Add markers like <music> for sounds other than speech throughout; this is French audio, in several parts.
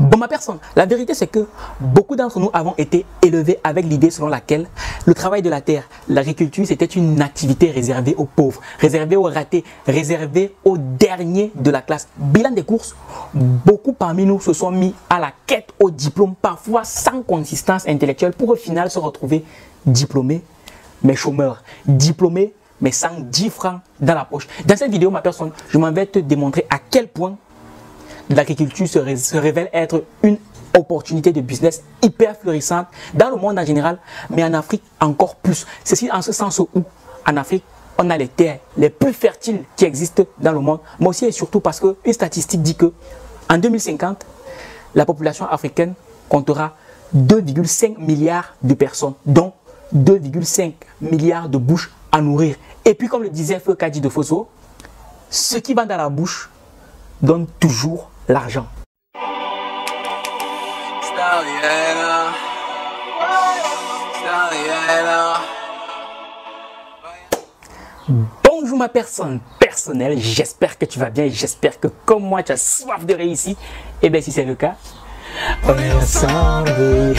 Bon, ma personne, la vérité c'est que beaucoup d'entre nous avons été élevés avec l'idée selon laquelle le travail de la terre, l'agriculture, c'était une activité réservée aux pauvres, réservée aux ratés, réservée aux derniers de la classe. Bilan des courses, beaucoup parmi nous se sont mis à la quête au diplôme, parfois sans consistance intellectuelle, pour au final se retrouver diplômés, mais chômeurs, diplômés, mais sans 10 francs dans la poche. Dans cette vidéo, ma personne, je m'en vais te démontrer à quel point l'agriculture se, révèle être une opportunité de business hyper florissante dans le monde en général, mais en Afrique encore plus. C'est en ce sens où, en Afrique, on a les terres les plus fertiles qui existent dans le monde, mais aussi et surtout parce qu'une statistique dit que en 2050, la population africaine comptera 2,5 milliards de personnes, dont 2,5 milliards de bouches à nourrir. Et puis, comme le disait Feu Kadi de Fosso, ce qui va dans la bouche donne toujours l'argent. Bonjour ma personne personnelle, j'espère que tu vas bien j'espère que comme moi tu as soif de réussite. Et bien si c'est le cas, on est ensemble.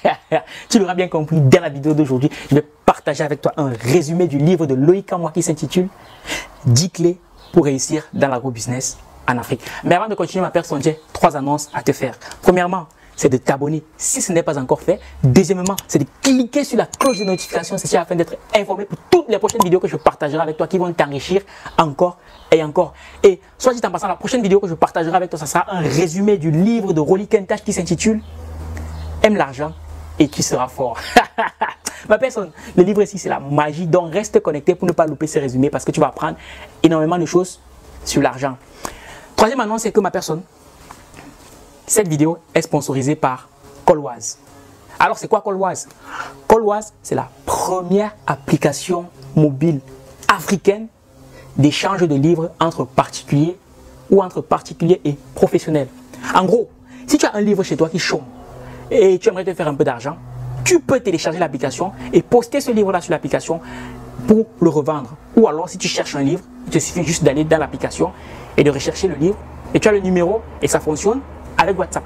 <laughs> tu l'auras bien compris, dans la vidéo d'aujourd'hui, je vais partager avec toi un résumé du livre de Loïc Amoua qui s'intitule 10 clés pour réussir dans l'agro-business en Afrique. Mais avant de continuer ma personne, j'ai trois annonces à te faire. Premièrement, c'est de t'abonner si ce n'est pas encore fait. Deuxièmement, c'est de cliquer sur la cloche de notification, c'est afin d'être informé pour toutes les prochaines vidéos que je partagerai avec toi qui vont t'enrichir encore et encore. Et soit dit en passant, la prochaine vidéo que je partagerai avec toi, ça sera un résumé du livre de Rolly Kentash qui s'intitule Aime l'argent et tu seras fort. <laughs> Ma personne, le livre ici, c'est la magie. Donc reste connecté pour ne pas louper ces résumés parce que tu vas apprendre énormément de choses sur l'argent. Troisième annonce, c'est que ma personne, cette vidéo est sponsorisée par Colwaz. Alors, c'est quoi Colwaz Colwaz, c'est la première application mobile africaine d'échange de livres entre particuliers ou entre particuliers et professionnels. En gros, si tu as un livre chez toi qui chôme et tu aimerais te faire un peu d'argent, tu peux télécharger l'application et poster ce livre-là sur l'application pour le revendre. Ou alors, si tu cherches un livre, il te suffit juste d'aller dans l'application et de rechercher le livre. Et tu as le numéro et ça fonctionne avec WhatsApp.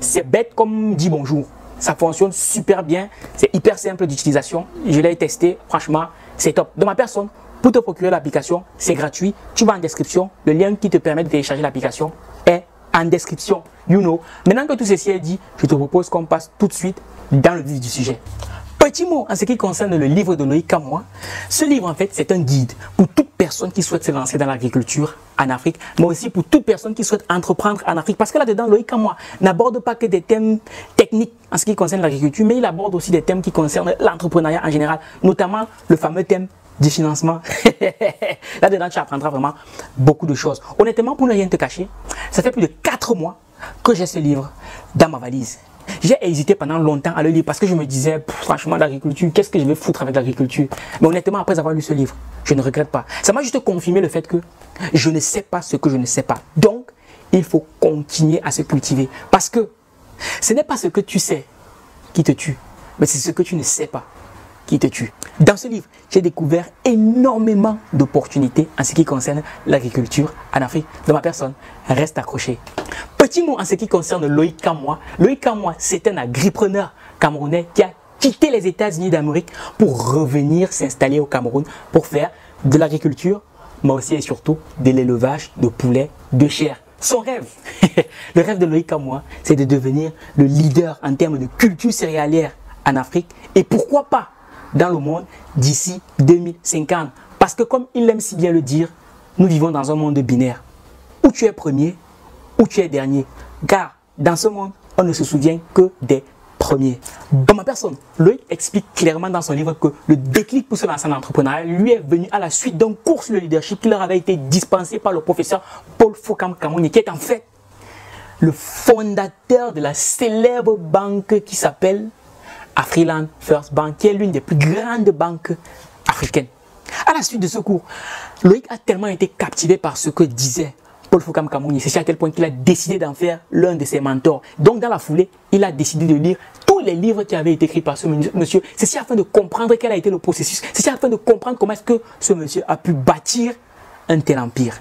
C'est bête comme dit bonjour. Ça fonctionne super bien. C'est hyper simple d'utilisation. Je l'ai testé. Franchement, c'est top. De ma personne, pour te procurer l'application, c'est gratuit. Tu vas en description. Le lien qui te permet de télécharger l'application est en description. You know. Maintenant que tout ceci est dit, je te propose qu'on passe tout de suite dans le vif du sujet. Mot en ce qui concerne le livre de Loïc Kamoa. Ce livre, en fait, c'est un guide pour toute personne qui souhaite se lancer dans l'agriculture en Afrique, mais aussi pour toute personne qui souhaite entreprendre en Afrique. Parce que là-dedans, Loïc Kamoa n'aborde pas que des thèmes techniques en ce qui concerne l'agriculture, mais il aborde aussi des thèmes qui concernent l'entrepreneuriat en général, notamment le fameux thème du financement. <laughs> Là-dedans, tu apprendras vraiment beaucoup de choses. Honnêtement, pour ne rien te cacher, ça fait plus de 4 mois que j'ai ce livre dans ma valise. J'ai hésité pendant longtemps à le lire parce que je me disais, franchement, l'agriculture, qu'est-ce que je vais foutre avec l'agriculture? Mais honnêtement, après avoir lu ce livre, je ne regrette pas. Ça m'a juste confirmé le fait que je ne sais pas ce que je ne sais pas. Donc, il faut continuer à se cultiver. Parce que ce n'est pas ce que tu sais qui te tue, mais c'est ce que tu ne sais pas qui te tue. Dans ce livre, j'ai découvert énormément d'opportunités en ce qui concerne l'agriculture en Afrique. De ma personne, reste accroché. Petit mot en ce qui concerne Loïc Kamoa. Loïc Kamoa, c'est un agripreneur camerounais qui a quitté les États-Unis d'Amérique pour revenir s'installer au Cameroun pour faire de l'agriculture, mais aussi et surtout de l'élevage de poulets de chair. Son rêve, <laughs> le rêve de Loïc Kamoa, c'est de devenir le leader en termes de culture céréalière en Afrique et pourquoi pas dans le monde d'ici 2050. Parce que comme il aime si bien le dire, nous vivons dans un monde binaire. Où tu es premier, tu es dernier. Car dans ce monde, on ne se souvient que des premiers. Dans ma personne, Loïc explique clairement dans son livre que le déclic pour se lancer en entrepreneuriat lui est venu à la suite d'un cours sur le leadership qui leur avait été dispensé par le professeur Paul Foucault Kamouni, qui est en fait le fondateur de la célèbre banque qui s'appelle Afriland First Bank, qui est l'une des plus grandes banques africaines. À la suite de ce cours, Loïc a tellement été captivé par ce que disait Paul Foucault Kamouni. C'est à tel point qu'il a décidé d'en faire l'un de ses mentors. Donc, dans la foulée, il a décidé de lire tous les livres qui avaient été écrits par ce monsieur. C'est afin de comprendre quel a été le processus. C'est afin de comprendre comment est-ce que ce monsieur a pu bâtir un tel empire.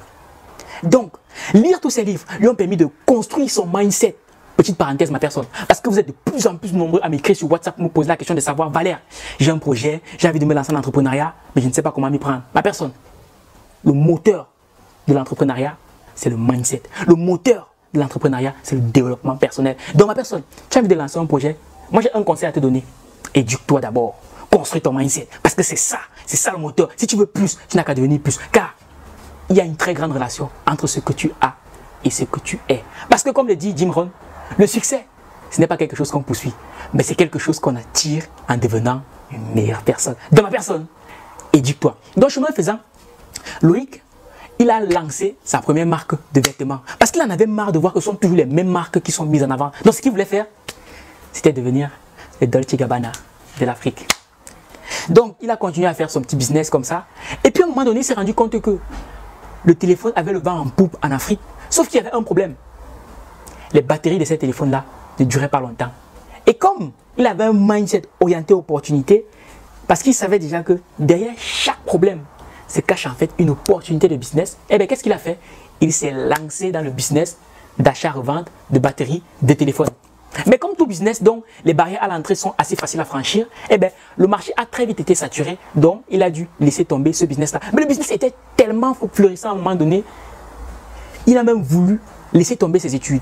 Donc, lire tous ces livres lui ont permis de construire son mindset Petite parenthèse, ma personne. Parce que vous êtes de plus en plus nombreux à m'écrire sur WhatsApp pour me poser la question de savoir, Valère, j'ai un projet, j'ai envie de me lancer en entrepreneuriat, mais je ne sais pas comment m'y prendre. Ma personne, le moteur de l'entrepreneuriat, c'est le mindset. Le moteur de l'entrepreneuriat, c'est le développement personnel. Dans ma personne, tu as envie de lancer un projet, moi j'ai un conseil à te donner. Éduque-toi d'abord. Construis ton mindset. Parce que c'est ça, c'est ça le moteur. Si tu veux plus, tu n'as qu'à devenir plus. Car il y a une très grande relation entre ce que tu as et ce que tu es. Parce que comme le dit Jim Rohn, le succès, ce n'est pas quelque chose qu'on poursuit, mais c'est quelque chose qu'on attire en devenant une meilleure personne. Dans ma personne, éduque-toi. Donc, chemin faisant, Loïc, il a lancé sa première marque de vêtements. Parce qu'il en avait marre de voir que ce sont toujours les mêmes marques qui sont mises en avant. Donc, ce qu'il voulait faire, c'était devenir le Dolce Gabbana de l'Afrique. Donc, il a continué à faire son petit business comme ça. Et puis, à un moment donné, il s'est rendu compte que le téléphone avait le vent en poupe en Afrique. Sauf qu'il y avait un problème. Les batteries de ces téléphones-là ne duraient pas longtemps. Et comme il avait un mindset orienté opportunité, parce qu'il savait déjà que derrière chaque problème se cache en fait une opportunité de business, et eh bien qu'est-ce qu'il a fait? Il s'est lancé dans le business d'achat-revente de batteries de téléphones. Mais comme tout business dont les barrières à l'entrée sont assez faciles à franchir, eh bien, le marché a très vite été saturé, donc il a dû laisser tomber ce business-là. Mais le business était tellement florissant à un moment donné, il a même voulu laisser tomber ses études.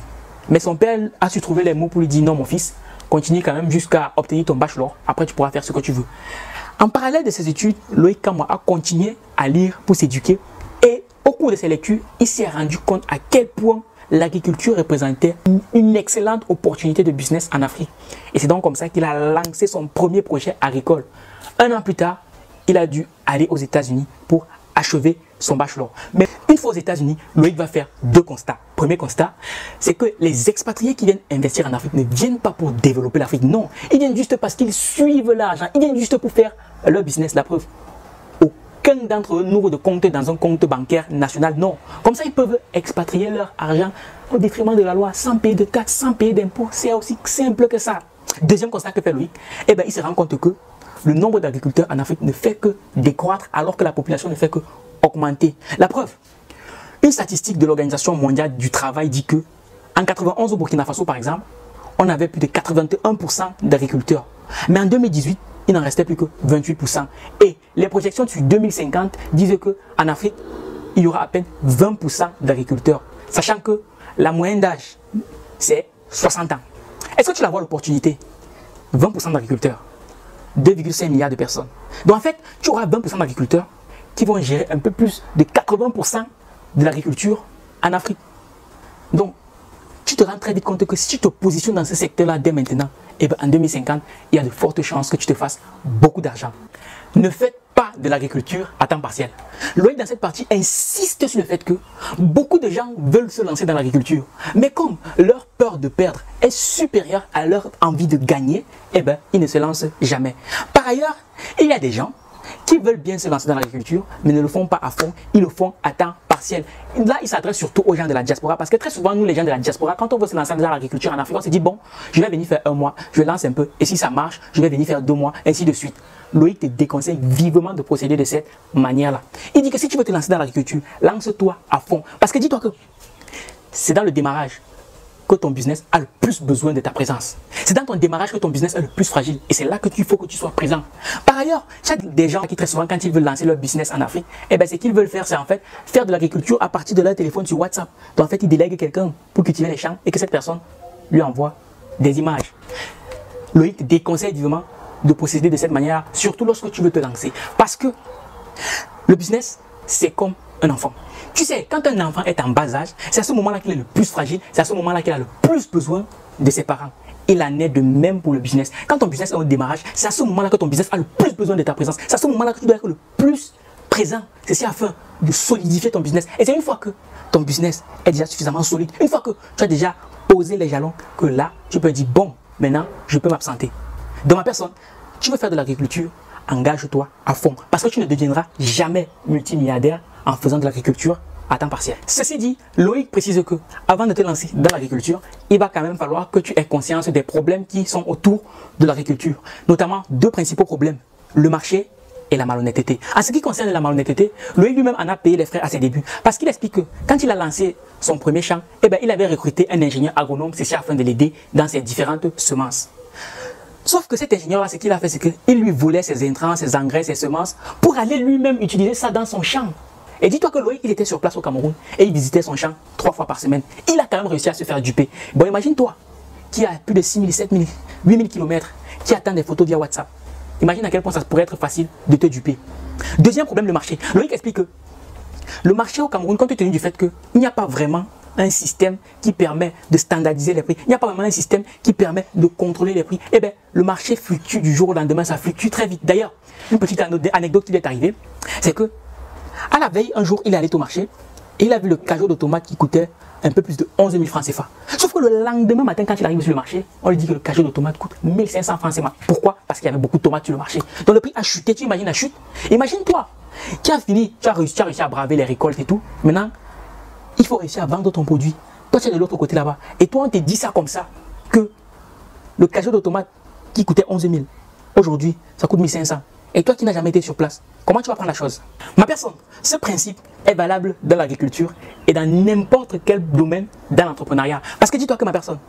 Mais son père a su trouver les mots pour lui dire non mon fils, continue quand même jusqu'à obtenir ton bachelor, après tu pourras faire ce que tu veux. En parallèle de ses études, Loïc Kamwa a continué à lire pour s'éduquer et au cours de ses lectures, il s'est rendu compte à quel point l'agriculture représentait une excellente opportunité de business en Afrique. Et c'est donc comme ça qu'il a lancé son premier projet agricole. Un an plus tard, il a dû aller aux États-Unis pour achever son bachelor. Mais une fois aux États-Unis, Loïc va faire deux constats. Premier constat, c'est que les expatriés qui viennent investir en Afrique ne viennent pas pour développer l'Afrique. Non, ils viennent juste parce qu'ils suivent l'argent. Ils viennent juste pour faire leur business. La preuve, aucun d'entre eux n'ouvre de compte dans un compte bancaire national. Non. Comme ça, ils peuvent expatrier leur argent au détriment de la loi, sans payer de taxes, sans payer d'impôts. C'est aussi simple que ça. Deuxième constat que fait Loïc, eh ben, il se rend compte que le nombre d'agriculteurs en Afrique ne fait que décroître alors que la population ne fait que augmenter. La preuve, une statistique de l'Organisation mondiale du travail dit que en 91 au Burkina Faso par exemple, on avait plus de 81% d'agriculteurs. Mais en 2018, il n'en restait plus que 28%. Et les projections sur 2050 disent que en Afrique, il y aura à peine 20% d'agriculteurs, sachant que la moyenne d'âge c'est 60 ans. Est-ce que tu la vois l'opportunité? 20% d'agriculteurs, 2,5 milliards de personnes. Donc en fait, tu auras 20% d'agriculteurs qui vont gérer un peu plus de 80% de l'agriculture en Afrique. Donc, tu te rends très vite compte que si tu te positionnes dans ce secteur-là dès maintenant, eh bien en 2050, il y a de fortes chances que tu te fasses beaucoup d'argent. Ne faites pas de l'agriculture à temps partiel. Loïc, dans cette partie, insiste sur le fait que beaucoup de gens veulent se lancer dans l'agriculture. Mais comme leur peur de perdre est supérieure à leur envie de gagner, eh bien, ils ne se lancent jamais. Par ailleurs, il y a des gens qui veulent bien se lancer dans l'agriculture, mais ne le font pas à fond, ils le font à temps partiel. Là, il s'adresse surtout aux gens de la diaspora, parce que très souvent, nous, les gens de la diaspora, quand on veut se lancer dans l'agriculture en Afrique, on se dit, bon, je vais venir faire un mois, je lance un peu, et si ça marche, je vais venir faire deux mois, ainsi de suite. Loïc te déconseille vivement de procéder de cette manière-là. Il dit que si tu veux te lancer dans l'agriculture, lance-toi à fond. Parce que dis-toi que c'est dans le démarrage que ton business a le plus besoin de ta présence. C'est dans ton démarrage que ton business est le plus fragile. Et c'est là que tu faut que tu sois présent. Par ailleurs, a des gens qui très souvent, quand ils veulent lancer leur business en Afrique, eh ben, ce qu'ils veulent faire, c'est en fait faire de l'agriculture à partir de leur téléphone sur WhatsApp. Donc en fait, ils délèguent quelqu'un pour cultiver les champs et que cette personne lui envoie des images. Loïc déconseille vivement de procéder de cette manière, surtout lorsque tu veux te lancer. Parce que le business, c'est comme un enfant. Tu sais, quand un enfant est en bas âge, c'est à ce moment-là qu'il est le plus fragile, c'est à ce moment-là qu'il a le plus besoin de ses parents. Il en est de même pour le business. Quand ton business est au démarrage, c'est à ce moment-là que ton business a le plus besoin de ta présence. C'est à ce moment-là que tu dois être le plus présent. C'est ça afin de solidifier ton business. Et c'est une fois que ton business est déjà suffisamment solide, une fois que tu as déjà posé les jalons, que là, tu peux dire, bon, maintenant, je peux m'absenter. Dans ma personne, tu veux faire de l'agriculture, engage-toi à fond. Parce que tu ne deviendras jamais multimilliardaire en faisant de l'agriculture à temps partiel. Ceci dit, Loïc précise que avant de te lancer dans l'agriculture, il va quand même falloir que tu aies conscience des problèmes qui sont autour de l'agriculture. Notamment deux principaux problèmes, le marché et la malhonnêteté. En ce qui concerne la malhonnêteté, Loïc lui-même en a payé les frais à ses débuts. Parce qu'il explique que quand il a lancé son premier champ, eh ben, il avait recruté un ingénieur agronome, c'est afin de l'aider dans ses différentes semences. Sauf que cet ingénieur-là, ce qu'il a fait, c'est qu'il lui volait ses intrants, ses engrais, ses semences pour aller lui-même utiliser ça dans son champ. Et dis-toi que Loïc, il était sur place au Cameroun et il visitait son champ trois fois par semaine. Il a quand même réussi à se faire duper. Bon, imagine-toi, qui a plus de 6 000, 7 000, 8 000 km, qui attend des photos via WhatsApp. Imagine à quel point ça pourrait être facile de te duper. Deuxième problème, le marché. Loïc explique que le marché au Cameroun, compte tenu du fait qu'il n'y a pas vraiment un système qui permet de standardiser les prix, il n'y a pas vraiment un système qui permet de contrôler les prix, eh bien, le marché fluctue du jour au lendemain, ça fluctue très vite. D'ailleurs, une petite anecdote qui lui est arrivée, c'est que à la veille, un jour, il allé au marché et il a vu le cajot de qui coûtait un peu plus de 11 000 francs CFA. Sauf que le lendemain matin, quand il arrive sur le marché, on lui dit que le cajot de tomates coûte 1500 francs CFA. Pourquoi? Parce qu'il y avait beaucoup de tomates sur le marché. Donc le prix a chuté. Tu imagines la chute? Imagine-toi, qui a fini, tu as, réussi, tu as réussi à braver les récoltes et tout. Maintenant, il faut réussir à vendre ton produit. Toi, tu es de l'autre côté là-bas. Et toi, on te dit ça comme ça, que le cajot de tomates qui coûtait 11 000, aujourd'hui, ça coûte 1500. Et toi qui n'as jamais été sur place, comment tu vas prendre la chose? Ma personne, ce principe est valable dans l'agriculture et dans n'importe quel domaine dans l'entrepreneuriat. Parce que dis-toi que ma personne,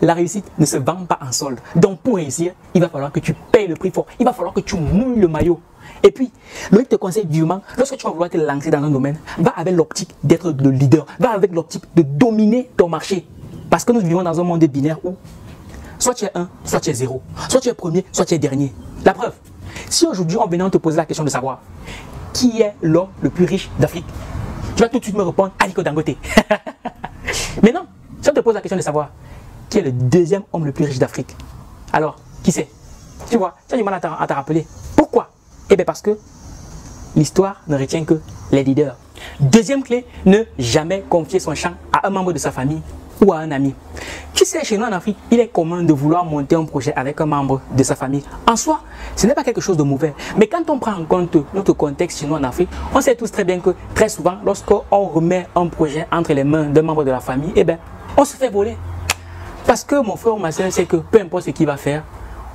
la réussite ne se vend pas en solde. Donc pour réussir, il va falloir que tu payes le prix fort. Il va falloir que tu mouilles le maillot. Et puis, Loïc te conseille vivement, lorsque tu vas vouloir te lancer dans un domaine, va avec l'optique d'être le leader, va avec l'optique de dominer ton marché. Parce que nous vivons dans un monde binaire où soit tu es un, soit tu es zéro. Soit tu es premier, soit tu es dernier. La preuve, si aujourd'hui on venait te poser la question de savoir qui est l'homme le plus riche d'Afrique, tu vas tout de suite me répondre Aliko Dangote. <laughs> Mais non, si on te pose la question de savoir qui est le deuxième homme le plus riche d'Afrique, alors qui c'est? Tu vois, tu as du mal à te rappeler. Eh bien parce que l'histoire ne retient que les leaders. Deuxième clé, ne jamais confier son champ à un membre de sa famille ou à un ami. Tu sais, chez nous en Afrique, il est commun de vouloir monter un projet avec un membre de sa famille. En soi, ce n'est pas quelque chose de mauvais. Mais quand on prend en compte notre contexte chez nous en Afrique, on sait tous très bien que très souvent, lorsqu'on remet un projet entre les mains d'un membre de la famille, eh bien, on se fait voler. Parce que mon frère ou ma soeur sait que peu importe ce qu'il va faire,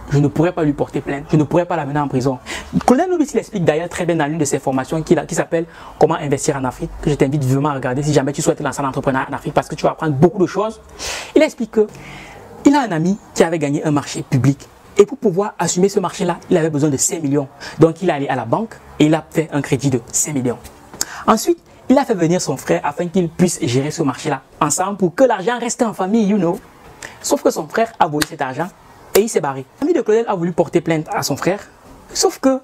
je ne pourrais pas lui porter plainte, je ne pourrais pas l'amener en prison. Colonel Nobis l'explique d'ailleurs très bien dans l'une de ses formations qui, qui s'appelle Comment investir en Afrique, que je t'invite vivement à regarder si jamais tu souhaites lancer entrepreneur en Afrique parce que tu vas apprendre beaucoup de choses. Il explique que il a un ami qui avait gagné un marché public et pour pouvoir assumer ce marché-là, il avait besoin de 5 millions. Donc il est allé à la banque et il a fait un crédit de 5 millions. Ensuite, il a fait venir son frère afin qu'il puisse gérer ce marché-là ensemble pour que l'argent reste en famille, you know. Sauf que son frère a volé cet argent et il s'est barré. L'ami de Claudel a voulu porter plainte à son frère, sauf que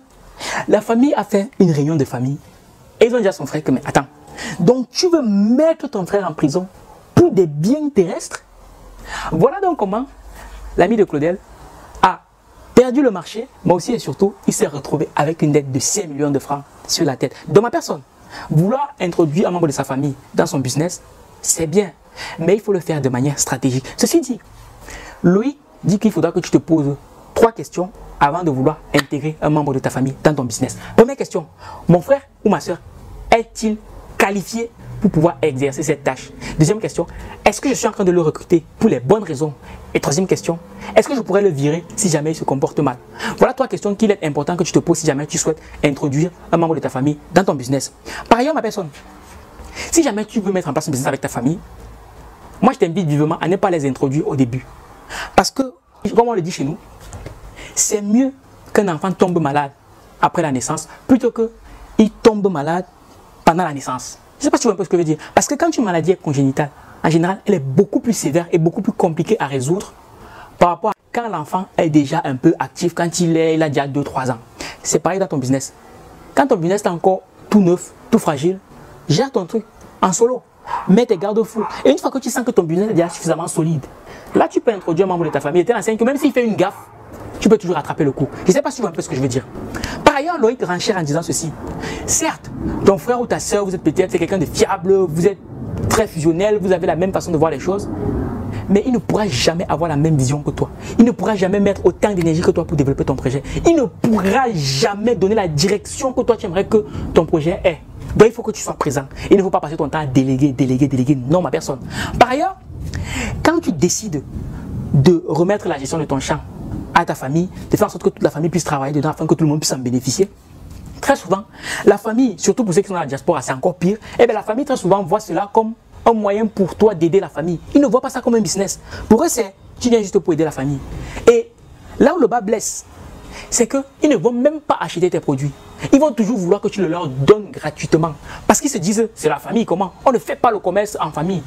la famille a fait une réunion de famille et ils ont dit à son frère que, mais attends, donc tu veux mettre ton frère en prison pour des biens terrestres? Voilà donc comment l'ami de Claudel a perdu le marché, mais aussi et surtout, il s'est retrouvé avec une dette de 5 millions de francs sur la tête. De ma personne, vouloir introduire un membre de sa famille dans son business, c'est bien, mais il faut le faire de manière stratégique. Ceci dit, Louis dit qu'il faudra que tu te poses trois questions avant de vouloir intégrer un membre de ta famille dans ton business. Première question, mon frère ou ma soeur est-il qualifié pour pouvoir exercer cette tâche? Deuxième question, est-ce que je suis en train de le recruter pour les bonnes raisons? Et troisième question, est-ce que je pourrais le virer si jamais il se comporte mal? Voilà trois questions qu'il est important que tu te poses si jamais tu souhaites introduire un membre de ta famille dans ton business. Par ailleurs, ma personne, si jamais tu veux mettre en place un business avec ta famille, moi je t'invite vivement à ne pas les introduire au début. Parce que, comme on le dit chez nous, c'est mieux qu'un enfant tombe malade après la naissance plutôt qu'il tombe malade pendant la naissance. Je ne sais pas si tu vois un peu ce que je veux dire. Parce que quand une maladie est congénitale, en général, elle est beaucoup plus sévère et beaucoup plus compliquée à résoudre par rapport à quand l'enfant est déjà un peu actif, quand il, il a déjà 2-3 ans. C'est pareil dans ton business. Quand ton business est encore tout neuf, tout fragile, gère ton truc en solo. Mets tes garde-fous. Et une fois que tu sens que ton business est déjà suffisamment solide, là tu peux introduire un membre de ta famille et tu que même s'il fait une gaffe, tu peux toujours rattraper le coup. Je ne sais pas si tu vois un peu ce que je veux dire. Par ailleurs, Loïc renchère en disant ceci. Certes, ton frère ou ta soeur, vous êtes peut-être quelqu'un de fiable, vous êtes très fusionnel, vous avez la même façon de voir les choses, mais il ne pourra jamais avoir la même vision que toi. Il ne pourra jamais mettre autant d'énergie que toi pour développer ton projet. Il ne pourra jamais donner la direction que toi tu aimerais que ton projet ait. Donc il faut que tu sois présent. Il ne faut pas passer ton temps à déléguer, déléguer, déléguer. Non, ma personne. Par ailleurs, quand tu décides de remettre la gestion de ton champ à ta famille, de faire en sorte que toute la famille puisse travailler dedans afin que tout le monde puisse en bénéficier, très souvent, la famille, surtout pour ceux qui sont dans la diaspora, c'est encore pire. Et bien la famille, très souvent, voit cela comme un moyen pour toi d'aider la famille. Ils ne voient pas ça comme un business. Pour eux, c'est tu viens juste pour aider la famille. Et là où le bas blesse, c'est qu'ils ne vont même pas acheter tes produits. Ils vont toujours vouloir que tu le leur donnes gratuitement. Parce qu'ils se disent, c'est la famille, comment? On ne fait pas le commerce en famille.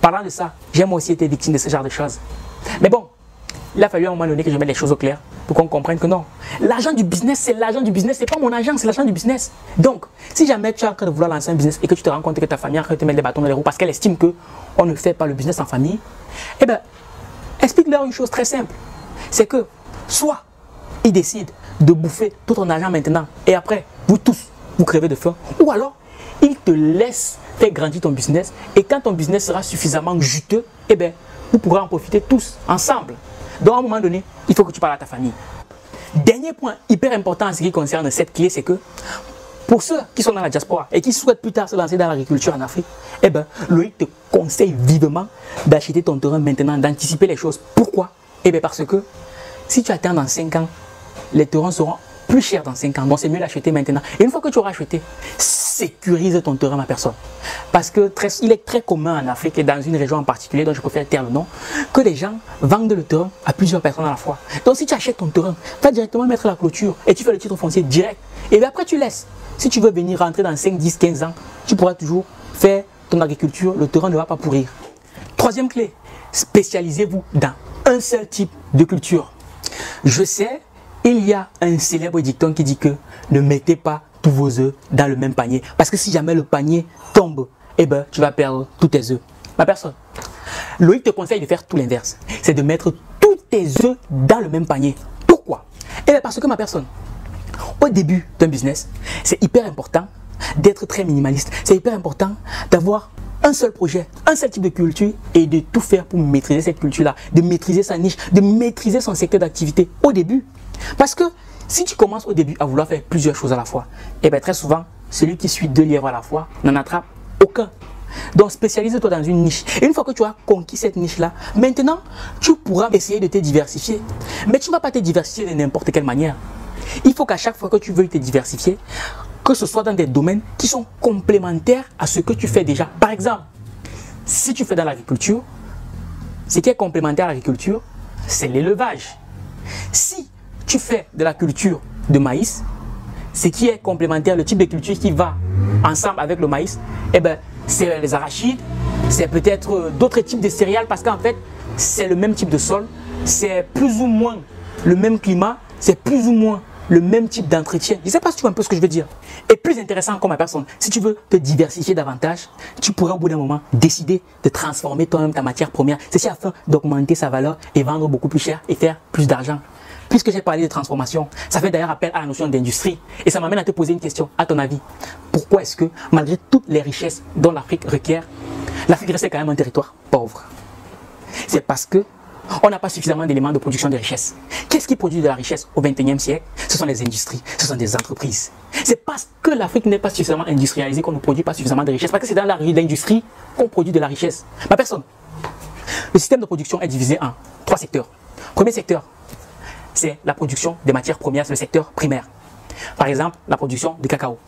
Parlant de ça, j'ai moi aussi été victime de ce genre de choses. Mais bon, il a fallu à un moment donné que je mette les choses au clair pour qu'on comprenne que non. L'argent du business, c'est l'argent du business, c'est pas mon argent, c'est l'argent du business. Donc, si jamais tu train de vouloir lancer un business et que tu te rends compte que ta famille de te mettre des bâtons dans les roues parce qu'elle estime que on ne fait pas le business en famille, eh bien, explique-leur une chose très simple. C'est que soit ils décident de bouffer tout ton argent maintenant et après, vous tous, vous crevez de faim, ou alors ils te laissent faire grandir ton business et quand ton business sera suffisamment juteux, eh bien, vous pourrez en profiter tous ensemble. Donc à un moment donné, il faut que tu parles à ta famille. Dernier point hyper important en ce qui concerne cette clé, c'est que pour ceux qui sont dans la diaspora et qui souhaitent plus tard se lancer dans l'agriculture en Afrique, eh ben, Loïc te conseille vivement d'acheter ton terrain maintenant, d'anticiper les choses. Pourquoi? Eh bien parce que si tu attends dans 5 ans, les terrains seront plus chers dans 5 ans. Donc c'est mieux d'acheter maintenant. Et une fois que tu auras acheté, sécurise ton terrain, ma personne. Parce que il est très commun en Afrique et dans une région en particulier, dont je préfère le nom, que les gens vendent le terrain à plusieurs personnes à la fois. Donc si tu achètes ton terrain, va directement mettre la clôture et tu fais le titre foncier direct. Et après tu laisses. Si tu veux venir rentrer dans 5, 10, 15 ans, tu pourras toujours faire ton agriculture, le terrain ne va pas pourrir. Troisième clé, spécialisez-vous dans un seul type de culture. Je sais, il y a un célèbre dicton qui dit que ne mettez pas tous vos œufs dans le même panier. Parce que si jamais le panier tombe, eh ben, tu vas perdre tous tes œufs. Ma personne. Loïc te conseille de faire tout l'inverse. C'est de mettre tous tes œufs dans le même panier. Pourquoi? Eh bien, parce que ma personne, au début d'un business, c'est hyper important d'être très minimaliste. C'est hyper important d'avoir un seul projet, un seul type de culture et de tout faire pour maîtriser cette culture-là, de maîtriser sa niche, de maîtriser son secteur d'activité au début. Parce que si tu commences au début à vouloir faire plusieurs choses à la fois, et eh bien très souvent, celui qui suit deux lièvres à la fois n'en attrape aucun. Donc spécialise-toi dans une niche. Et une fois que tu as conquis cette niche-là, maintenant, tu pourras essayer de te diversifier. Mais tu ne vas pas te diversifier de n'importe quelle manière. Il faut qu'à chaque fois que tu veux te diversifier, que ce soit dans des domaines qui sont complémentaires à ce que tu fais déjà. Par exemple, si tu fais dans l'agriculture, ce qui est complémentaire à l'agriculture, c'est l'élevage. Si tu fais de la culture de maïs, ce qui est complémentaire, le type de culture qui va ensemble avec le maïs, eh ben, c'est les arachides, c'est peut-être euh, d'autres types de céréales parce qu'en fait, c'est le même type de sol, c'est plus ou moins le même climat, c'est plus ou moins le même type d'entretien. Je ne sais pas si tu vois un peu ce que je veux dire. Et plus intéressant comme ma personne, si tu veux te diversifier davantage, tu pourrais au bout d'un moment décider de transformer toi-même ta matière première. Ceci afin d'augmenter sa valeur et vendre beaucoup plus cher et faire plus d'argent. Puisque j'ai parlé de transformation, ça fait d'ailleurs appel à la notion d'industrie. Et ça m'amène à te poser une question. À ton avis, pourquoi est-ce que, malgré toutes les richesses dont l'Afrique requiert, l'Afrique reste quand même un territoire pauvre? C'est parce que on n'a pas suffisamment d'éléments de production de richesse. Qu'est-ce qui produit de la richesse au XXIe siècle? Ce sont les industries, ce sont des entreprises. C'est parce que l'Afrique n'est pas suffisamment industrialisée qu'on ne produit pas suffisamment de richesse. Parce que c'est dans l'industrie qu'on produit de la richesse. Ma personne, le système de production est divisé en trois secteurs. Premier secteur, c'est la production des matières premières, c'est le secteur primaire. Par exemple, la production de cacao.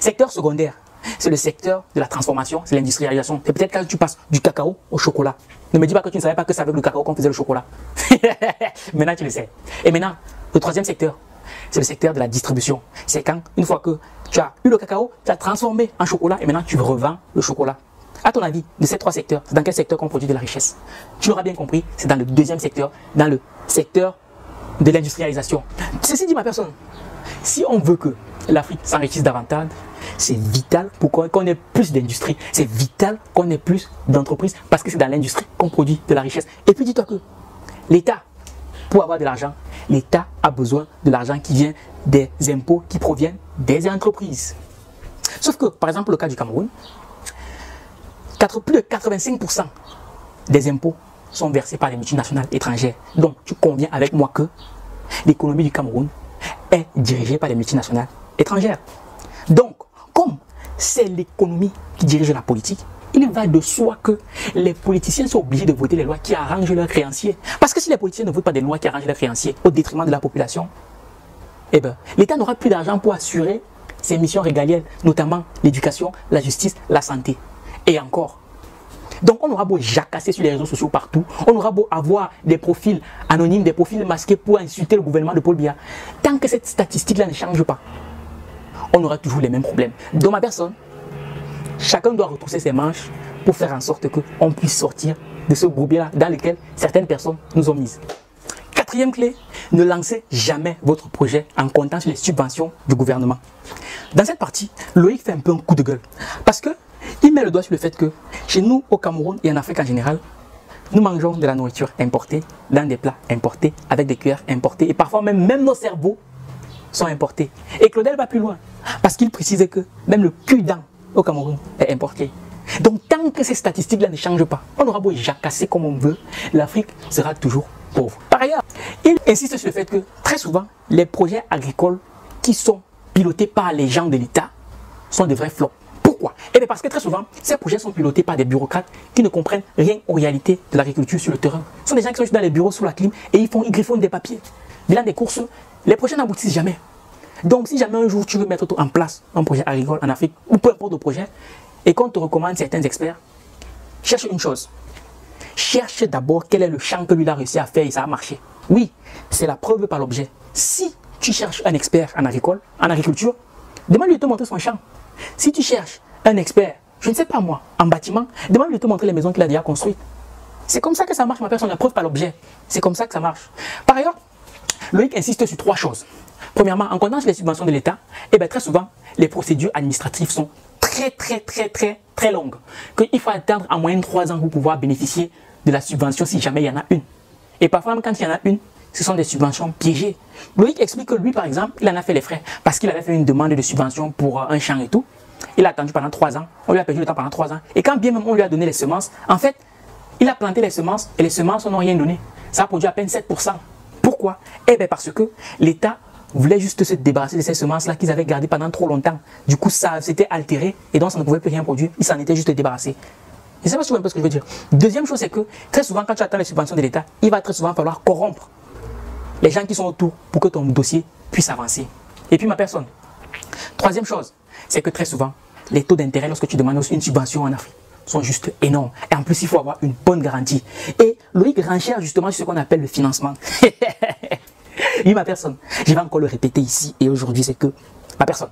Secteur secondaire, c'est le secteur de la transformation, c'est l'industrialisation. C'est peut-être quand tu passes du cacao au chocolat. Ne me dis pas que tu ne savais pas que c'est avec le cacao qu'on faisait le chocolat. <laughs> maintenant, tu le sais. Et maintenant, le troisième secteur, c'est le secteur de la distribution. C'est quand, une fois que tu as eu le cacao, tu as transformé en chocolat et maintenant tu revends le chocolat. À ton avis, de ces trois secteurs, c'est dans quel secteur qu'on produit de la richesse? Tu l'auras bien compris, c'est dans le deuxième secteur, dans le secteur de l'industrialisation. Ceci dit, ma personne, si on veut que l'Afrique s'enrichisse davantage, c'est vital pour qu'on ait plus d'industrie. C'est vital qu'on ait plus d'entreprises parce que c'est dans l'industrie qu'on produit de la richesse. Et puis dis-toi que l'État, pour avoir de l'argent, l'État a besoin de l'argent qui vient des impôts qui proviennent des entreprises. Sauf que, par exemple, le cas du Cameroun, plus de 85% des impôts sont versés par les multinationales étrangères. Donc, tu conviens avec moi que l'économie du Cameroun est dirigée par les multinationales étrangères. Donc, comme c'est l'économie qui dirige la politique, il va de soi que les politiciens sont obligés de voter les lois qui arrangent leurs créanciers. Parce que si les politiciens ne votent pas des lois qui arrangent leurs créanciers au détriment de la population, eh ben, l'État n'aura plus d'argent pour assurer ses missions régaliennes, notamment l'éducation, la justice, la santé. Et encore. Donc on aura beau jacasser sur les réseaux sociaux partout, on aura beau avoir des profils anonymes, des profils masqués pour insulter le gouvernement de Paul Biya. Tant que cette statistique-là ne change pas, on aura toujours les mêmes problèmes. Dans ma personne, chacun doit retrousser ses manches pour faire en sorte qu'on puisse sortir de ce bourbier-là dans lequel certaines personnes nous ont mises. Quatrième clé, ne lancez jamais votre projet en comptant sur les subventions du gouvernement. Dans cette partie, Loïc fait un peu un coup de gueule. Parce que il met le doigt sur le fait que chez nous, au Cameroun et en Afrique en général, nous mangeons de la nourriture importée, dans des plats importés, avec des cuillères importées, et parfois même, nos cerveaux sont importés. Et Claudel va plus loin, parce qu'il précise que même le cul dent au Cameroun est importé. Donc tant que ces statistiques-là ne changent pas, on aura beau jacasser comme on veut, l'Afrique sera toujours pauvre. Par ailleurs, il insiste sur le fait que très souvent, les projets agricoles qui sont pilotés par les gens de l'État sont de vrais flops. Pourquoi Eh bien parce que très souvent, ces projets sont pilotés par des bureaucrates qui ne comprennent rien aux réalités de l'agriculture sur le terrain. Ce sont des gens qui sont juste dans les bureaux sous la clim et ils font, ils griffonnent des papiers. Bilan des courses, les projets n'aboutissent jamais. Donc si jamais un jour tu veux mettre en place un projet agricole en Afrique ou peu importe le projet et qu'on te recommande certains experts, cherche une chose. Cherche d'abord quel est le champ que lui a réussi à faire et ça a marché. Oui, c'est la preuve par l'objet. Si tu cherches un expert en agricole, en agriculture, demande-lui de te montrer son champ. Si tu cherches un expert, je ne sais pas moi, en bâtiment, demande-lui de te montrer les maisons qu'il a déjà construites. C'est comme ça que ça marche, ma personne, la preuve par l'objet. C'est comme ça que ça marche. Par ailleurs, Loïc insiste sur trois choses. Premièrement, en comptant sur les subventions de l'État, eh bien, très souvent, les procédures administratives sont très, très, très, très, très longues. Qu'il faut attendre en moyenne trois ans pour pouvoir bénéficier de la subvention si jamais il y en a une. Et parfois, même quand il y en a une, ce sont des subventions piégées. Loïc explique que lui, par exemple, il en a fait les frais parce qu'il avait fait une demande de subvention pour un champ et tout. Il a attendu pendant trois ans. On lui a perdu le temps pendant trois ans. Et quand bien même on lui a donné les semences, en fait, il a planté les semences et les semences n'ont rien donné. Ça a produit à peine 7%. Pourquoi? Eh bien parce que l'État voulait juste se débarrasser de ces semences-là qu'ils avaient gardées pendant trop longtemps. Du coup, ça s'était altéré et donc ça ne pouvait plus rien produire. Il s'en était juste débarrassé. Je ne sais pas si tu vois un peu ce que je veux dire. Deuxième chose, c'est que très souvent, quand tu attends les subventions de l'État, il va très souvent falloir corrompre les gens qui sont autour pour que ton dossier puisse avancer. Et puis ma personne. Troisième chose, c'est que très souvent, les taux d'intérêt lorsque tu demandes une subvention en Afrique sont juste énormes. Et en plus, il faut avoir une bonne garantie. Et Loïc renchère justement sur ce qu'on appelle le financement. <laughs> oui, ma personne. Je vais encore le répéter ici et aujourd'hui, c'est que, ma personne,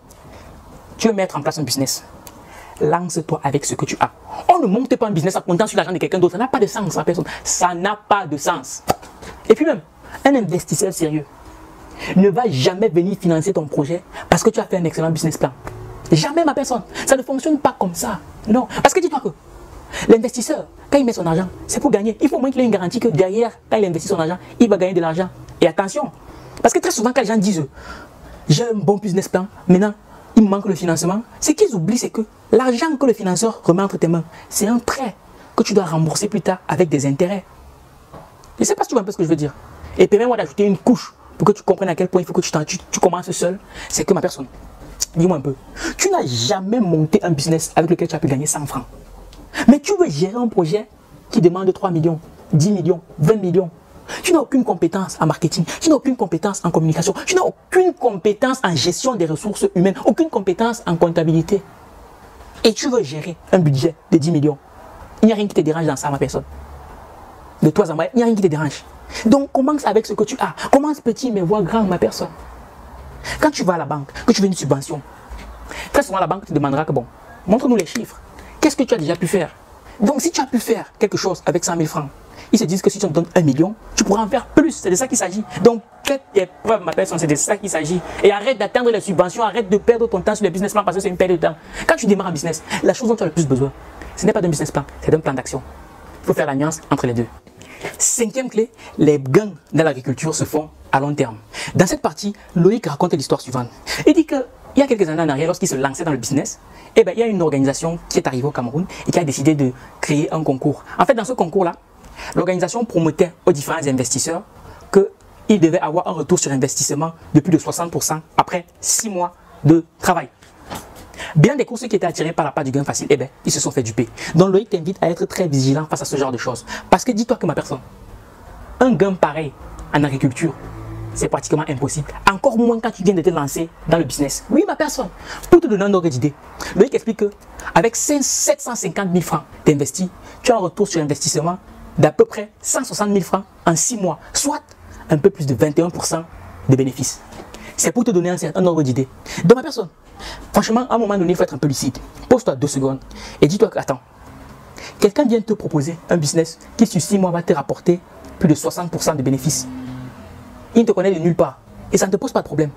tu veux mettre en place un business. Lance-toi avec ce que tu as. On ne monte pas un business en comptant sur l'argent de quelqu'un d'autre. Ça n'a pas de sens, ma personne. Ça n'a pas de sens. Et puis même, un investisseur sérieux ne va jamais venir financer ton projet parce que tu as fait un excellent business plan. Jamais ma personne. Ça ne fonctionne pas comme ça. Non. Parce que dis-toi que l'investisseur, quand il met son argent, c'est pour gagner. Il faut au moins qu'il ait une garantie que derrière, quand il investit son argent, il va gagner de l'argent. Et attention, parce que très souvent, quand les gens disent j'ai un bon business plan, maintenant il me manque le financement, ce qu'ils oublient, c'est que l'argent que le financeur remet entre tes mains, c'est un prêt que tu dois rembourser plus tard avec des intérêts. Je ne sais pas si tu vois un peu ce que je veux dire. Et permets-moi d'ajouter une couche pour que tu comprennes à quel point il faut que tu, tu, tu commences seul. C'est que ma personne, dis-moi un peu, tu n'as jamais monté un business avec lequel tu as pu gagner 100 francs. Mais tu veux gérer un projet qui demande 3 millions, 10 millions, 20 millions. Tu n'as aucune compétence en marketing, tu n'as aucune compétence en communication, tu n'as aucune compétence en gestion des ressources humaines, aucune compétence en comptabilité. Et tu veux gérer un budget de 10 millions. Il n'y a rien qui te dérange dans ça, ma personne. De toi à moi, il n'y a rien qui te dérange. Donc commence avec ce que tu as. Commence petit mais vois grand, ma personne. Quand tu vas à la banque, que tu veux une subvention, très souvent la banque te demandera que bon, montre-nous les chiffres. Qu'est-ce que tu as déjà pu faire? Donc si tu as pu faire quelque chose avec 100 000 francs, ils se disent que si tu me donnes un million, tu pourras en faire plus. C'est de ça qu'il s'agit. Donc, faites tes preuves, ma personne, c'est de ça qu'il s'agit. Et arrête d'attendre les subventions, arrête de perdre ton temps sur les business plans parce que c'est une perte de temps. Quand tu démarres un business, la chose dont tu as le plus besoin, ce n'est pas d'un business plan, c'est d'un plan d'action. Il faut faire la nuance entre les deux. Cinquième clé, les gains dans l'agriculture se font à long terme. Dans cette partie, Loïc raconte l'histoire suivante. Il dit qu'il y a quelques années en arrière, lorsqu'il se lançait dans le business, eh ben, il y a une organisation qui est arrivée au Cameroun et qui a décidé de créer un concours. En fait, dans ce concours-là, l'organisation promettait aux différents investisseurs qu'ils devaient avoir un retour sur investissement de plus de 60% après 6 mois de travail. Bien des courses qui étaient attirés par la part du gain facile, eh bien, ils se sont fait duper. Donc Loïc t'invite à être très vigilant face à ce genre de choses. Parce que dis-toi que ma personne, un gain pareil en agriculture c'est pratiquement impossible. Encore moins quand tu viens de te lancer dans le business. Oui, ma personne. Pour te donner un ordre d'idée, Loïc explique que avec 750 000 francs d'investis, tu as un retour sur investissement d'à peu près 160 000 francs en 6 mois, soit un peu plus de 21% de bénéfices. C'est pour te donner un, un ordre d'idée. De ma personne, franchement, à un moment donné, il faut être un peu lucide. Pose-toi deux secondes et dis-toi que, attends, quelqu'un vient te proposer un business qui sur 6 mois va te rapporter plus de 60% de bénéfices. Il ne te connaît de nulle part et ça ne te pose pas de problème.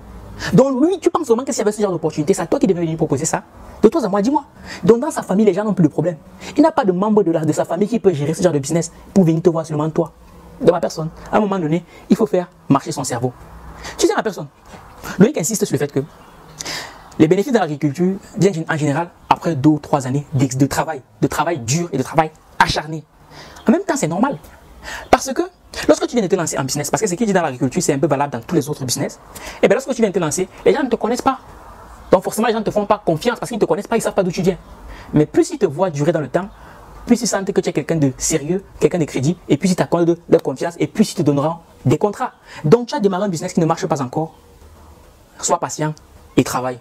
Donc lui, tu penses vraiment que s'il y avait ce genre d'opportunité, c'est toi qui devais venir proposer ça De toi à moi, dis-moi. Donc dans sa famille, les gens n'ont plus de problème. Il n'a pas de membre de, de sa famille qui peut gérer ce genre de business pour venir te voir seulement toi, de ma personne. À un moment donné, il faut faire marcher son cerveau. Tu sais ma personne. Loïc insiste sur le fait que les bénéfices de l'agriculture viennent en général après deux ou trois années de travail, de travail dur et de travail acharné. En même temps, c'est normal. Parce que lorsque tu viens de te lancer en business, parce que ce qui dit dans l'agriculture, c'est un peu valable dans tous les autres business, et eh bien lorsque tu viens de te lancer, les gens ne te connaissent pas. Donc forcément, les gens ne te font pas confiance parce qu'ils ne te connaissent pas, ils ne savent pas d'où tu viens. Mais plus ils te voient durer dans le temps, plus ils sentent que tu es quelqu'un de sérieux, quelqu'un de crédible, et plus ils t'accordent leur confiance, et plus ils te donneront des contrats. Donc tu as démarré un business qui ne marche pas encore. Sois patient et travaille.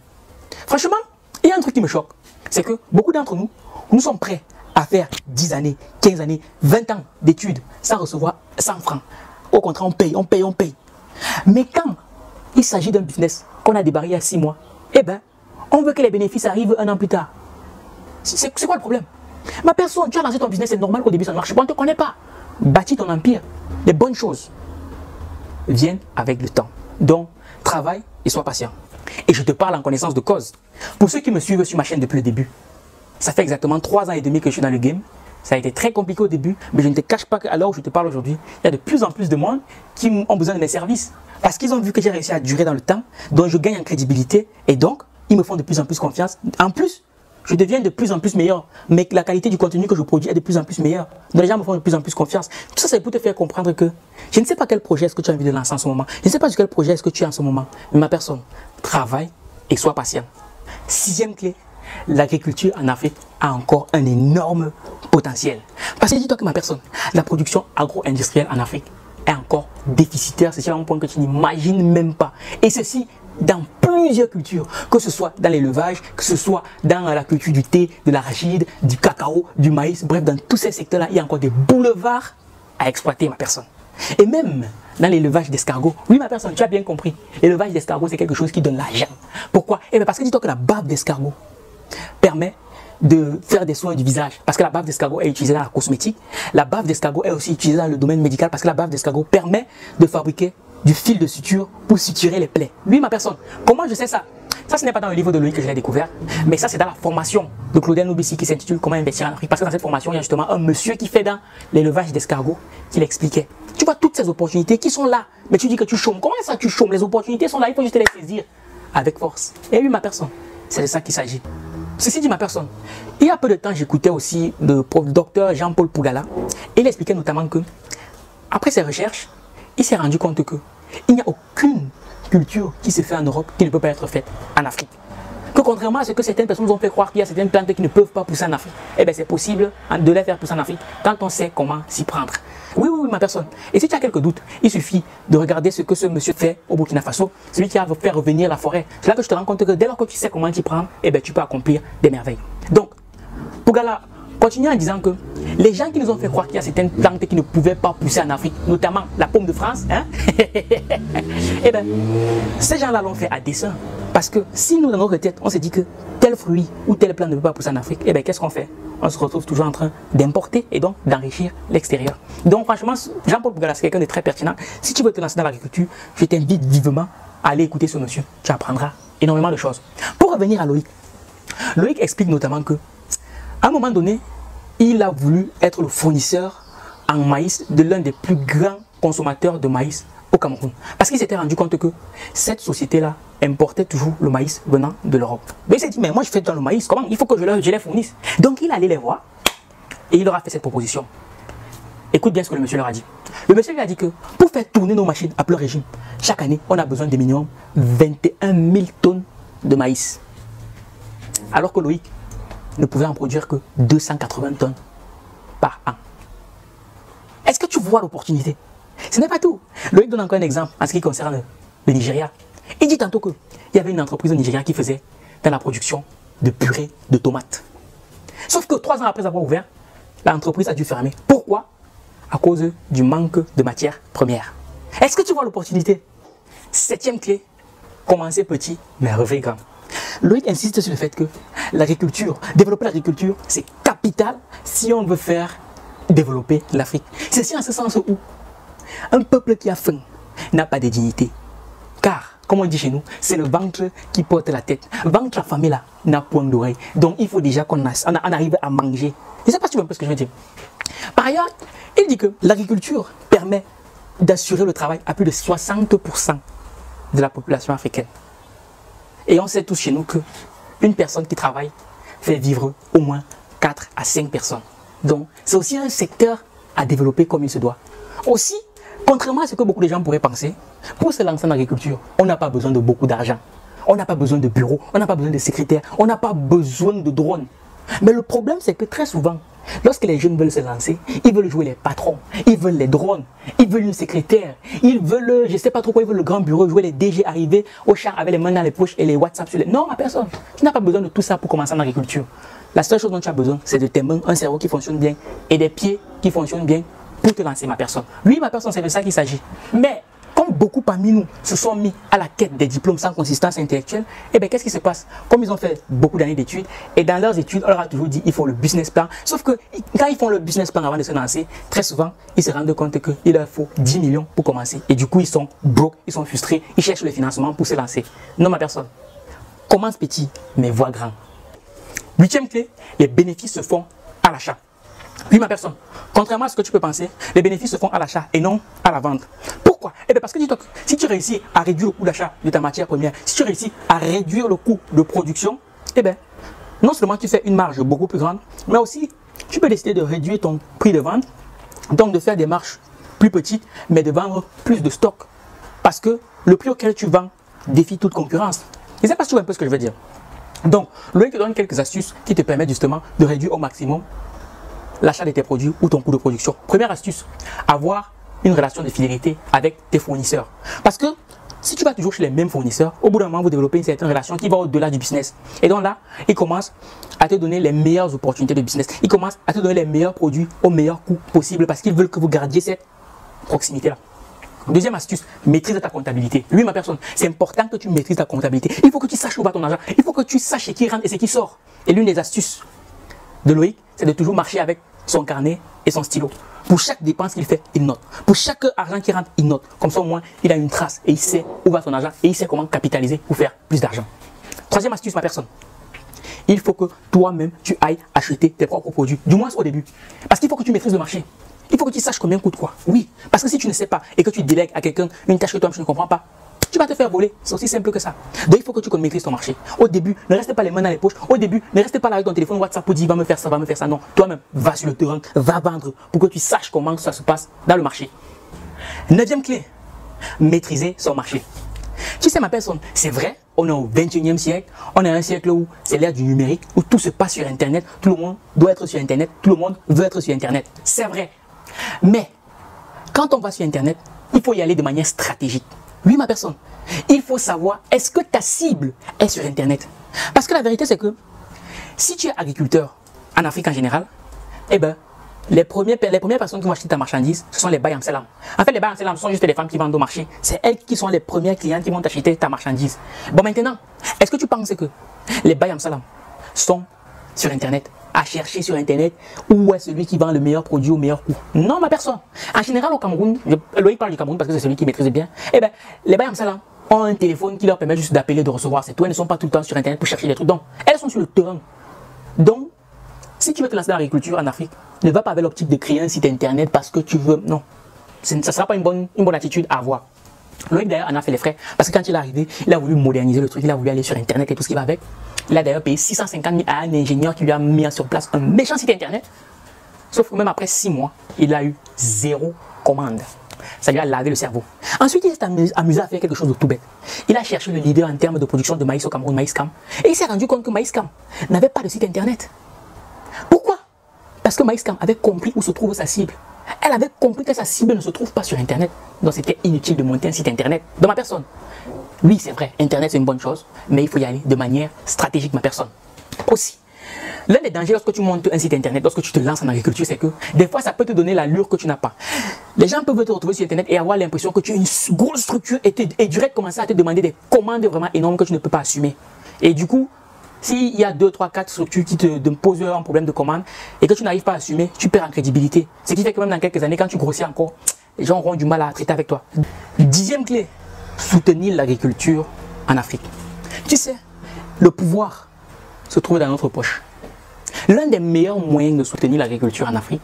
Franchement, il y a un truc qui me choque. C'est que beaucoup d'entre nous, nous sommes prêts à faire 10 années, 15 années, 20 ans d'études sans recevoir 100 francs. Au contraire, on paye, on paye, on paye. Mais quand il s'agit d'un business qu'on a débarré il y a 6 mois, eh bien, on veut que les bénéfices arrivent un an plus tard. C'est quoi le problème? Ma personne, tu as lancé ton business, c'est normal qu'au début ça ne marche pas, on ne te connaît pas. Bâtis ton empire. Les bonnes choses viennent avec le temps. Donc, travaille et sois patient. Et je te parle en connaissance de cause. Pour ceux qui me suivent sur ma chaîne depuis le début, ça fait exactement trois ans et demi que je suis dans le game. Ça a été très compliqué au début, mais je ne te cache pas qu'à l'heure où je te parle aujourd'hui, il y a de plus en plus de monde qui ont besoin de mes services. Parce qu'ils ont vu que j'ai réussi à durer dans le temps, donc je gagne en crédibilité, et donc, ils me font de plus en plus confiance. En plus, je deviens de plus en plus meilleur, mais la qualité du contenu que je produis est de plus en plus meilleure. Les gens me font de plus en plus confiance. Tout ça, c'est pour te faire comprendre que je ne sais pas quel projet est-ce que tu as envie de lancer en ce moment. Je ne sais pas sur quel projet est-ce que tu es en ce moment. Mais ma personne, travaille et sois patient. Sixième clé, l'agriculture en Afrique a encore un énorme potentiel. Parce que dis-toi que ma personne, la production agro-industrielle en Afrique est encore déficitaire. C'est un point que tu n'imagines même pas. Et ceci dans plusieurs cultures, que ce soit dans l'élevage, que ce soit dans la culture du thé, de l'arachide, du cacao, du maïs, bref, dans tous ces secteurs-là, il y a encore des boulevards à exploiter, ma personne. Et même dans l'élevage d'escargots, oui, ma personne, tu as bien compris, l'élevage d'escargots, c'est quelque chose qui donne l'argent. Pourquoi? Eh bien, parce que dis-toi que la bave d'escargot permet de faire des soins du visage. Parce que la bave d'escargot est utilisée dans la cosmétique. La bave d'escargot est aussi utilisée dans le domaine médical parce que la bave d'escargot permet de fabriquer du fil de suture pour suturer les plaies. Lui, ma personne. Comment je sais ça? Ça, ce n'est pas dans le livre de Loïc que je l'ai découvert, mais ça, c'est dans la formation de Claudel Noubissi qui s'intitule Comment investir en Afrique. Parce que dans cette formation, il y a justement un monsieur qui fait dans l'élevage d'escargots qui l'expliquait. Tu vois toutes ces opportunités qui sont là, mais tu dis que tu chômes. Comment ça tu chômes? Les opportunités sont là, il faut juste les saisir avec force. Et lui, ma personne, c'est de ça qu'il s'agit. Ceci dit, ma personne, il y a peu de temps, j'écoutais aussi le docteur Jean-Paul Pougala. Il expliquait notamment que, après ses recherches, il s'est rendu compte que il n'y a aucune culture qui se fait en Europe qui ne peut pas être faite en Afrique. Que contrairement à ce que certaines personnes ont fait croire qu'il y a certaines plantes qui ne peuvent pas pousser en Afrique, eh bien c'est possible de les faire pousser en Afrique quand on sait comment s'y prendre. Oui, oui, oui, ma personne. Et si tu as quelques doutes, il suffit de regarder ce que ce monsieur fait au Burkina Faso, celui qui a fait revenir la forêt. C'est là que je te rends compte que dès lors que tu sais comment t'y prendre, eh bien, tu peux accomplir des merveilles. Donc, Pougala continue en disant que les gens qui nous ont fait croire qu'il y a certaines plantes qui ne pouvaient pas pousser en Afrique, notamment la pomme de France, hein, <laughs> eh bien, ces gens-là l'ont fait à dessein. Parce que si nous, dans notre tête, on se dit que tel fruit ou telle plante ne peut pas pousser en Afrique, eh bien, qu'est-ce qu'on fait? On se retrouve toujours en train d'importer et donc d'enrichir l'extérieur. Donc, franchement, Jean-Paul Bougala, c'est quelqu'un de très pertinent. Si tu veux te lancer dans l'agriculture, je t'invite vivement à aller écouter ce monsieur. Tu apprendras énormément de choses. Pour revenir à Loïc, Loïc explique notamment que, à un moment donné, il a voulu être le fournisseur en maïs de l'un des plus grands consommateurs de maïs au Cameroun. Parce qu'il s'était rendu compte que cette société-là importait toujours le maïs venant de l'Europe. Mais il s'est dit, mais moi je fais dans le maïs, comment Il faut que je, je les fournisse? Donc il allait les voir et il leur a fait cette proposition. Écoute bien ce que le monsieur leur a dit. Le monsieur lui a dit que pour faire tourner nos machines à plein régime, chaque année, on a besoin de minimum 21 000 tonnes de maïs. Alors que Loïc ne pouvait en produire que 280 tonnes par an. Est-ce que tu vois l'opportunité? Ce n'est pas tout. Loïc donne encore un exemple en ce qui concerne le Nigeria. Il dit tantôt qu'il y avait une entreprise au Nigeria qui faisait dans la production de purée de tomates. Sauf que trois ans après avoir ouvert, l'entreprise a dû fermer. Pourquoi? À cause du manque de matières premières. Est-ce que tu vois l'opportunité? Septième clé, commencer petit, mais revenir grand. Loïc insiste sur le fait que l'agriculture, développer l'agriculture, c'est capital si on veut faire développer l'Afrique. C'est en ce sens où un peuple qui a faim n'a pas de dignité. Car, comme on dit chez nous, c'est le ventre qui porte la tête. Ventre affamé là n'a point d'oreille. Donc il faut déjà qu'on arrive à manger. Je ne sais pas si tu vois un peu ce que je veux dire. Par ailleurs, il dit que l'agriculture permet d'assurer le travail à plus de 60% de la population africaine. Et on sait tous chez nous que une personne qui travaille fait vivre au moins 4 à 5 personnes. Donc, c'est aussi un secteur à développer comme il se doit. Aussi, contrairement à ce que beaucoup de gens pourraient penser, pour se lancer en agriculture, on n'a pas besoin de beaucoup d'argent. On n'a pas besoin de bureaux, on n'a pas besoin de secrétaires, on n'a pas besoin de drones. Mais le problème, c'est que très souvent, lorsque les jeunes veulent se lancer, ils veulent jouer les patrons, ils veulent les drones, ils veulent une secrétaire, ils veulent, je ne sais pas trop quoi, ils veulent le grand bureau, jouer les DG, arriver au char avec les mains dans les poches et les WhatsApp sur les... Non, ma personne, tu n'as pas besoin de tout ça pour commencer en agriculture. La seule chose dont tu as besoin, c'est de tes mains, un cerveau qui fonctionne bien et des pieds qui fonctionnent bien pour te lancer, ma personne. Oui, ma personne, c'est de ça qu'il s'agit. Mais comme beaucoup parmi nous se sont mis à la quête des diplômes sans consistance intellectuelle, eh bien, qu'est-ce qui se passe? Comme ils ont fait beaucoup d'années d'études, et dans leurs études, on leur a toujours dit il faut le business plan. Sauf que quand ils font le business plan avant de se lancer, très souvent, ils se rendent compte qu'il leur faut 10 millions pour commencer. Et du coup, ils sont broke, ils sont frustrés, ils cherchent le financement pour se lancer. Non, ma personne. Commence petit, mais vois grand. Huitième clé, les bénéfices se font à l'achat. Oui, ma personne. Contrairement à ce que tu peux penser, les bénéfices se font à l'achat et non à la vente. Pourquoi Eh bien parce que dis-toi, si tu réussis à réduire le coût d'achat de ta matière première, si tu réussis à réduire le coût de production, eh bien, non seulement tu fais une marge beaucoup plus grande, mais aussi tu peux décider de réduire ton prix de vente, donc de faire des marges plus petites, mais de vendre plus de stock. Parce que le prix auquel tu vends défie toute concurrence. Je ne sais pas si tu vois un peu ce que je veux dire. Donc, Loïc te donne quelques astuces qui te permettent justement de réduire au maximum l'achat de tes produits ou ton coût de production. Première astuce, avoir une relation de fidélité avec tes fournisseurs. Parce que si tu vas toujours chez les mêmes fournisseurs, au bout d'un moment, vous développez une certaine relation qui va au-delà du business. Et donc là, ils commencent à te donner les meilleures opportunités de business. Ils commencent à te donner les meilleurs produits au meilleur coût possible parce qu'ils veulent que vous gardiez cette proximité-là. Deuxième astuce, maîtrise ta comptabilité. Lui, ma personne, c'est important que tu maîtrises ta comptabilité. Il faut que tu saches où va ton argent. Il faut que tu saches ce qui rentre et ce qui sort. Et l'une des astuces de Loïc, c'est de toujours marcher avec son carnet et son stylo. Pour chaque dépense qu'il fait, il note. Pour chaque argent qui rentre, il note. Comme ça, au moins, il a une trace et il sait où va son argent et il sait comment capitaliser pour faire plus d'argent. Troisième astuce, ma personne. Il faut que toi-même, tu ailles acheter tes propres produits, du moins au début. Parce qu'il faut que tu maîtrises le marché. Il faut que tu saches combien coûte quoi. Oui, parce que si tu ne sais pas et que tu délègues à quelqu'un une tâche que toi tu ne comprends pas, tu vas te faire voler. C'est aussi simple que ça. Donc il faut que tu maîtrises ton marché. Au début, ne reste pas les mains dans les poches. Au début, ne reste pas là avec ton téléphone WhatsApp pour dire va me faire ça, va me faire ça. Non, toi-même, va sur le terrain, va vendre pour que tu saches comment ça se passe dans le marché. Neuvième clé, maîtriser son marché. Tu sais ma personne, c'est vrai, on est au 21e siècle, on est un siècle où c'est l'ère du numérique, où tout se passe sur Internet, tout le monde doit être sur Internet, tout le monde veut être sur Internet. C'est vrai. Mais quand on va sur Internet, il faut y aller de manière stratégique. Oui, ma personne, il faut savoir est-ce que ta cible est sur Internet? Parce que la vérité, c'est que si tu es agriculteur en Afrique en général, eh ben, les, premières, personnes qui vont acheter ta marchandise, ce sont les bails en salam. En fait, les bails en salam sont juste les femmes qui vendent au marché. C'est elles qui sont les premières clientes qui vont acheter ta marchandise. Bon, maintenant, est-ce que tu penses que les bails en salam sont sur Internet? À chercher sur Internet où est celui qui vend le meilleur produit au meilleur coût. Non, ma personne. En général, au Cameroun, Loïc parle du Cameroun parce que c'est celui qui maîtrise bien. Eh bien, les Bayam Salam ont un téléphone qui leur permet juste d'appeler, de recevoir. C'est tout. Elles ne sont pas tout le temps sur Internet pour chercher des trucs. Donc, elles sont sur le terrain. Donc, si tu veux te lancer dans l'agriculture en Afrique, ne va pas avec l'optique de créer un site Internet parce que tu veux. Non. Ça ne sera pas une bonne, une bonne attitude à avoir. Loïc d'ailleurs en a fait les frais parce que quand il est arrivé, il a voulu moderniser le truc, il a voulu aller sur internet et tout ce qui va avec. Il a d'ailleurs payé 650 000 à un ingénieur qui lui a mis sur place un méchant site internet. Sauf que même après 6 mois, il a eu zéro commande. Ça lui a lavé le cerveau. Ensuite, il s'est amusé à faire quelque chose de tout bête. Il a cherché le leader en termes de production de maïs au Cameroun, Maïscam. Et il s'est rendu compte que Maïscam n'avait pas de site internet. Pourquoi? Parce que Maïscam avait compris où se trouve sa cible. Elle avait compris que sa cible ne se trouve pas sur Internet. Donc c'était inutile de monter un site Internet dans ma personne. Oui, c'est vrai, Internet c'est une bonne chose, mais il faut y aller de manière stratégique, ma personne. Aussi. L'un des dangers lorsque tu montes un site internet, lorsque tu te lances en agriculture, c'est que des fois ça peut te donner l'allure que tu n'as pas. Les gens peuvent te retrouver sur internet et avoir l'impression que tu as une grosse structure et, te, et commencer à te demander des commandes vraiment énormes que tu ne peux pas assumer. Et du coup, s'il y a 2, 3, 4 structures qui te, posent un problème de commande et que tu n'arrives pas à assumer, tu perds en crédibilité. Ce qui fait que même dans quelques années, quand tu grossis encore, les gens auront du mal à traiter avec toi. Dixième clé, soutenir l'agriculture en Afrique. Tu sais, le pouvoir se trouve dans notre poche. L'un des meilleurs moyens de soutenir l'agriculture en Afrique,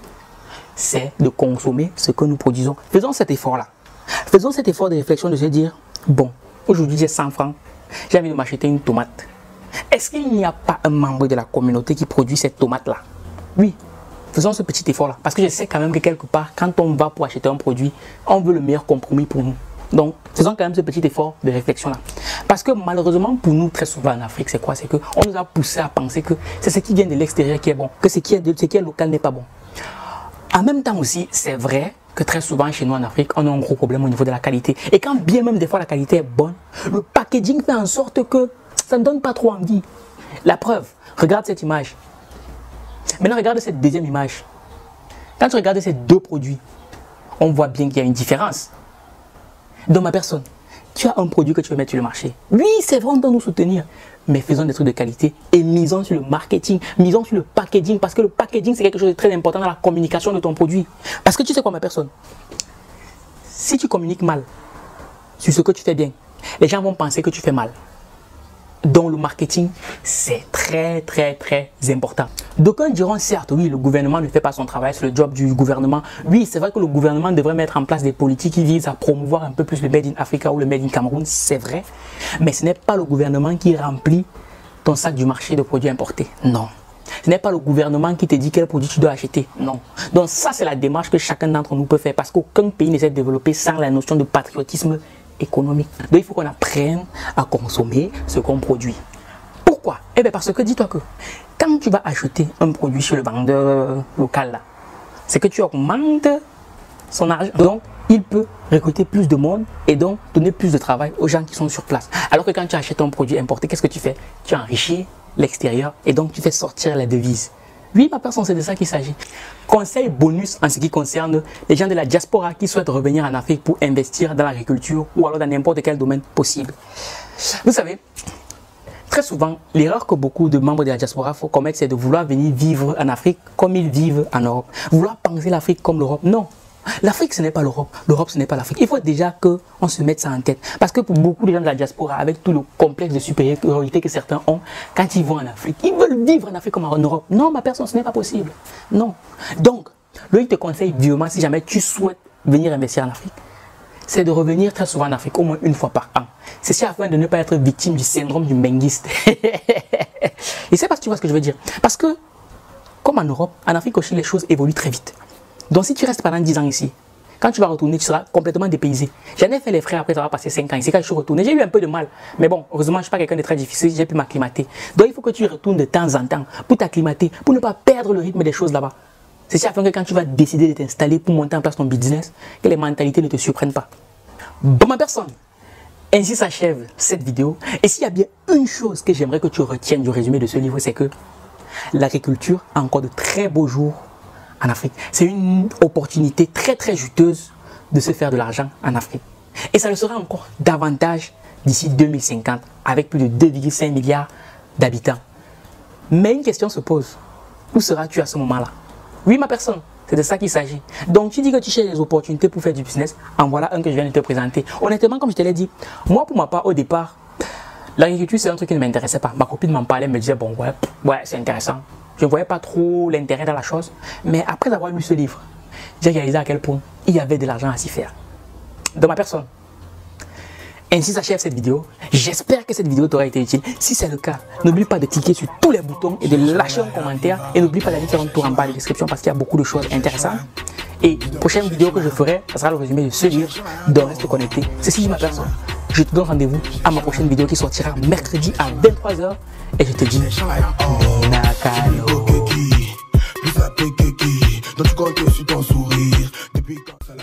c'est de consommer ce que nous produisons. Faisons cet effort-là. Faisons cet effort de réflexion de se dire, bon, aujourd'hui j'ai 100 francs, j'ai envie de m'acheter une tomate. Est-ce qu'il n'y a pas un membre de la communauté qui produit cette tomate-là? Oui, faisons ce petit effort-là. Parce que je sais quand même que quelque part, quand on va pour acheter un produit, on veut le meilleur compromis pour nous. Donc, faisons quand même ce petit effort de réflexion-là. Parce que malheureusement, pour nous, très souvent en Afrique, c'est quoi? C'est qu'on nous a poussé à penser que c'est ce qui vient de l'extérieur qui est bon, que ce qui est, ce qui est local n'est pas bon. En même temps aussi, c'est vrai que très souvent chez nous en Afrique, on a un gros problème au niveau de la qualité. Et quand bien même des fois la qualité est bonne, le packaging fait en sorte que ça ne donne pas trop envie. La preuve, regarde cette image. Maintenant, regarde cette deuxième image. Quand tu regardes ces deux produits, on voit bien qu'il y a une différence dans ma personne. Tu as un produit que tu veux mettre sur le marché. Oui, c'est vrai, on doit nous soutenir. Mais faisons des trucs de qualité et misons sur le marketing, misons sur le packaging, parce que le packaging, c'est quelque chose de très important dans la communication de ton produit. Parce que tu sais quoi, ma personne? Si tu communiques mal sur ce que tu fais bien, les gens vont penser que tu fais mal dans le marketing, c'est très très très important. D'aucuns diront certes, oui, le gouvernement ne fait pas son travail, c'est le job du gouvernement. Oui, c'est vrai que le gouvernement devrait mettre en place des politiques qui visent à promouvoir un peu plus le Made in Africa ou le Made in Cameroun, c'est vrai. Mais ce n'est pas le gouvernement qui remplit ton sac du marché de produits importés. Non. Ce n'est pas le gouvernement qui te dit quel produit tu dois acheter. Non. Donc ça, c'est la démarche que chacun d'entre nous peut faire parce qu'aucun pays ne s'est développé sans la notion de patriotisme Donc il faut qu'on apprenne à consommer ce qu'on produit. Pourquoi? Eh bien parce que dis-toi que quand tu vas acheter un produit chez le vendeur local là, c'est que tu augmentes son argent. Donc il peut recruter plus de monde et donc donner plus de travail aux gens qui sont sur place. Alors que quand tu achètes un produit importé, qu'est-ce que tu fais? Tu enrichis l'extérieur et donc tu fais sortir la devise. Oui, ma personne, c'est de ça qu'il s'agit. Conseil bonus en ce qui concerne les gens de la diaspora qui souhaitent revenir en Afrique pour investir dans l'agriculture ou alors dans n'importe quel domaine possible. Vous savez, très souvent, l'erreur que beaucoup de membres de la diaspora commettre, c'est de vouloir venir vivre en Afrique comme ils vivent en Europe. Vouloir penser l'Afrique comme l'Europe. Non. L'Afrique, ce n'est pas l'Europe. L'Europe, ce n'est pas l'Afrique. Il faut déjà qu'on se mette ça en tête. Parce que pour beaucoup de gens de la diaspora, avec tout le complexe de supériorité que certains ont, quand ils vont en Afrique, ils veulent vivre en Afrique comme en Europe. Non, ma personne, ce n'est pas possible. Non. Donc, lui, il te conseille vivement, si jamais tu souhaites venir investir en Afrique, c'est de revenir très souvent en Afrique, au moins une fois par an. C'est afin de ne pas être victime du syndrome du menguiste. <laughs> Et c'est parce que tu vois ce que je veux dire. Parce que, comme en Europe, en Afrique aussi, les choses évoluent très vite. Donc si tu restes pendant 10 ans ici, quand tu vas retourner, tu seras complètement dépaysé. J'en ai fait les frais après avoir passé 5 ans ici. Quand je suis retourné, j'ai eu un peu de mal. Mais bon, heureusement, je ne suis pas quelqu'un de très difficile, j'ai pu m'acclimater. Donc il faut que tu retournes de temps en temps pour t'acclimater, pour ne pas perdre le rythme des choses là-bas. C'est afin que quand tu vas décider de t'installer pour monter en place ton business, que les mentalités ne te surprennent pas. Bon, ma personne, ainsi s'achève cette vidéo. Et s'il y a bien une chose que j'aimerais que tu retiennes du résumé de ce livre, c'est que l'agriculture a encore de très beaux jours Afrique. C'est une opportunité très très juteuse de se faire de l'argent en Afrique. Et ça le sera encore davantage d'ici 2050 avec plus de 2,5 milliards d'habitants. Mais une question se pose. Où seras-tu à ce moment-là? Oui, ma personne, c'est de ça qu'il s'agit. Donc tu dis que tu cherches des opportunités pour faire du business. En voilà un que je viens de te présenter. Honnêtement, comme je te l'ai dit, moi pour ma part, au départ, l'agriculture c'est un truc qui ne m'intéressait pas. Ma copine m'en parlait, me disait, bon ouais, ouais c'est intéressant. Je ne voyais pas trop l'intérêt dans la chose. Mais après avoir lu ce livre, j'ai réalisé à quel point il y avait de l'argent à s'y faire. Dans ma personne. Ainsi s'achève cette vidéo. J'espère que cette vidéo t'aura été utile. Si c'est le cas, n'oublie pas de cliquer sur tous les boutons et de lâcher un commentaire. Et n'oublie pas d'aller faire un tour en bas de la description parce qu'il y a beaucoup de choses intéressantes. Et prochaine vidéo que je ferai, ce sera le résumé de ce livre. Donc reste connecté. Ceci ma personne. Je te donne rendez-vous à ma prochaine vidéo qui sortira mercredi à 23h. Et je te dis Nakano. Plus à qui, donc tu comptes sur ton sourire. got to like